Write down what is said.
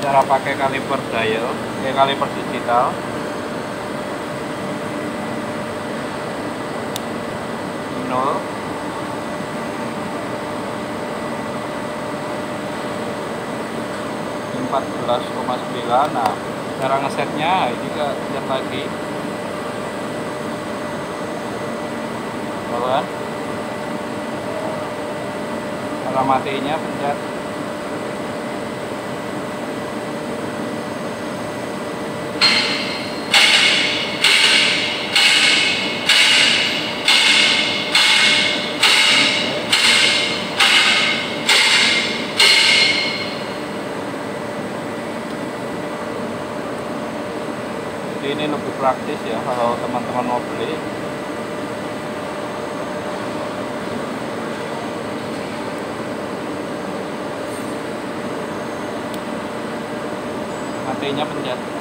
cara pakai kaliper dial eh kaliper digital. Nol. Empat belas koma sembilan. Nah cara ngesetnya juga lihat lagi. Kalau matinya pencet jadi ini lebih praktis ya kalau teman-teman mau beli. Matinya pencet